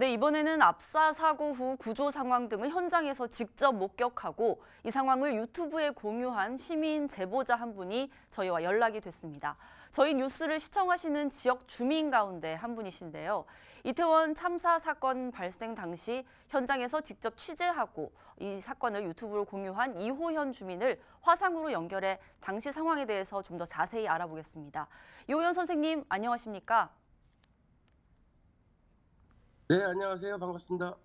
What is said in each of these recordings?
네, 이번에는 압사 사고 후 구조 상황 등을 현장에서 직접 목격하고 이 상황을 유튜브에 공유한 시민 제보자 한 분이 저희와 연락이 됐습니다. 저희 뉴스를 시청하시는 지역 주민 가운데 한 분이신데요. 이태원 참사 사건 발생 당시 현장에서 직접 취재하고 이 사건을 유튜브로 공유한 이호현 주민을 화상으로 연결해 당시 상황에 대해서 좀 더 자세히 알아보겠습니다. 이호현 선생님, 안녕하십니까? 네, 안녕하세요. 반갑습니다.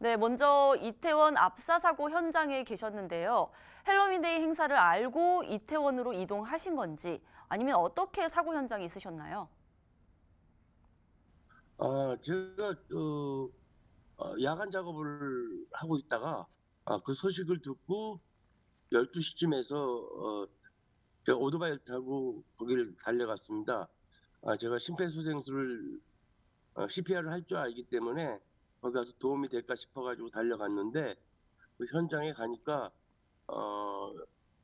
네, 먼저 이태원 압사 사고 현장에 계셨는데요. 헬로윈데이 행사를 알고 이태원으로 이동하신 건지 아니면 어떻게 사고 현장에 있으셨나요? 아, 제가 어, 어, 야간 작업을 하고 있다가 아, 그 소식을 듣고 12시쯤에서 어, 제가 오토바이를 타고 거기를 달려갔습니다. 아, 제가 심폐소생술을 어, CPR을 할 줄 알기 때문에 거기 가서 도움이 될까 싶어가지고 달려갔는데 그 현장에 가니까 어,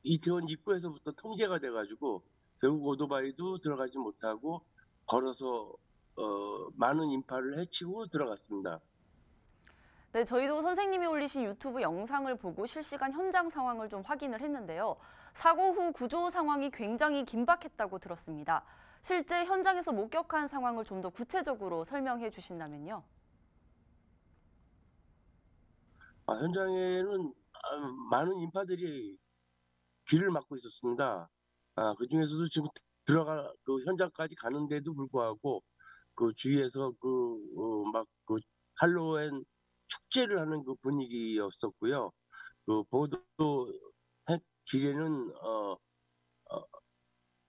이태원 입구에서부터 통제가 돼가지고 결국 오토바이도 들어가지 못하고 걸어서 어, 많은 인파를 해치고 들어갔습니다. 네, 저희도 선생님이 올리신 유튜브 영상을 보고 실시간 현장 상황을 좀 확인을 했는데요. 사고 후 구조 상황이 굉장히 긴박했다고 들었습니다. 실제 현장에서 목격한 상황을 좀 더 구체적으로 설명해 주신다면요. 아, 현장에는 아, 많은 인파들이 길을 막고 있었습니다. 아, 그 중에서도 지금 들어가 그 현장까지 가는데도 불구하고 그 주위에서 그막그 할로윈 축제를 하는 그 분위기였었고요. 그 보도 길에는 어, 어,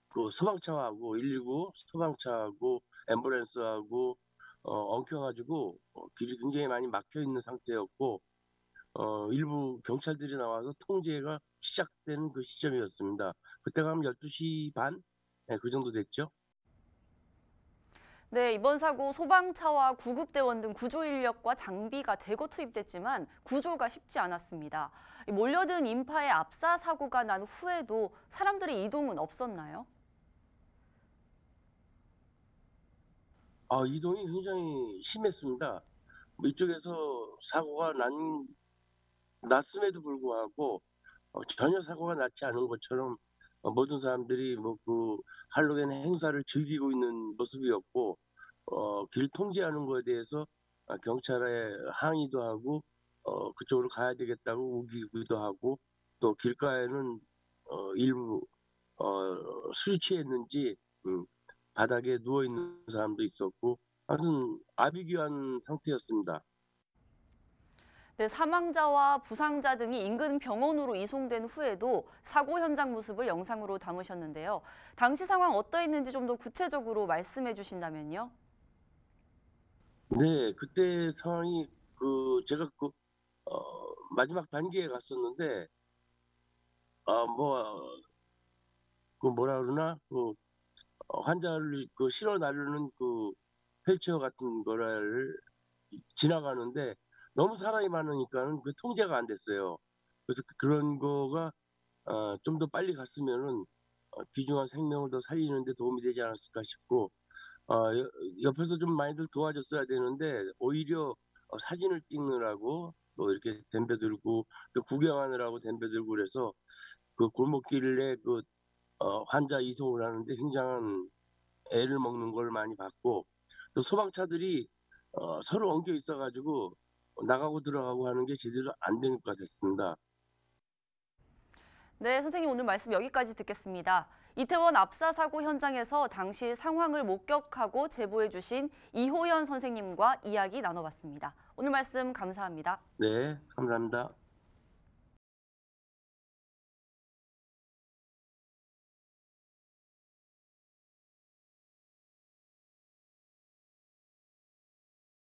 그 소방차하고 119 소방차하고 앰뷸런스하고 어, 엉켜가지고 어, 길이 굉장히 많이 막혀 있는 상태였고 어, 일부 경찰들이 나와서 통제가 시작되는 그 시점이었습니다. 그때가 한 12시 반? 네, 그 정도 됐죠. 네, 이번 사고 소방차와 구급대원 등 구조 인력과 장비가 대거 투입됐지만 구조가 쉽지 않았습니다. 몰려든 인파의 압사 사고가 난 후에도 사람들의 이동은 없었나요? 아, 이동이 굉장히 심했습니다. 뭐 이쪽에서 사고가 난, 났음에도 불구하고 어, 전혀 사고가 났지 않은 것처럼 어, 모든 사람들이 뭐 그 할로윈 행사를 즐기고 있는 모습이었고 어, 길 통제하는 것에 대해서 아, 경찰에 항의도 하고 어, 그쪽으로 가야 되겠다고 우기기도 하고 또 길가에는 어, 일부 어, 술 취했는지 음, 바닥에 누워 있는 사람도 있었고 하여튼 아비규환 상태였습니다. 네, 사망자와 부상자 등이 인근 병원으로 이송된 후에도 사고 현장 모습을 영상으로 담으셨는데요. 당시 상황 어떠했는지 좀 더 구체적으로 말씀해 주신다면요. 네, 그때 상황이 그 제가 그 어, 마지막 단계에 갔었는데 아뭐그 뭐라 그러나 그 어, 환자를 그 실어 나르는 그 휠체어 같은 거를 지나가는데 너무 사람이 많으니까는 그 통제가 안 됐어요. 그래서 그런 거가 어, 좀 더 빨리 갔으면은 어, 귀중한 생명을 더 살리는데 도움이 되지 않았을까 싶고 어, 옆에서 좀 많이들 도와줬어야 되는데 오히려 어, 사진을 찍느라고 또 이렇게 덤벼들고 또 구경하느라고 덤벼들고 그래서 그 골목길에 그 어, 환자 이송을 하는데 굉장한 애를 먹는 걸 많이 봤고 또 소방차들이 어, 서로 엉겨 있어가지고 나가고 들어가고 하는 게 제대로 안 되는 것 같았습니다. 네, 선생님 오늘 말씀 여기까지 듣겠습니다. 이태원 압사 사고 현장에서 당시 상황을 목격하고 제보해 주신 이호연 선생님과 이야기 나눠봤습니다. 오늘 말씀 감사합니다. 네, 감사합니다.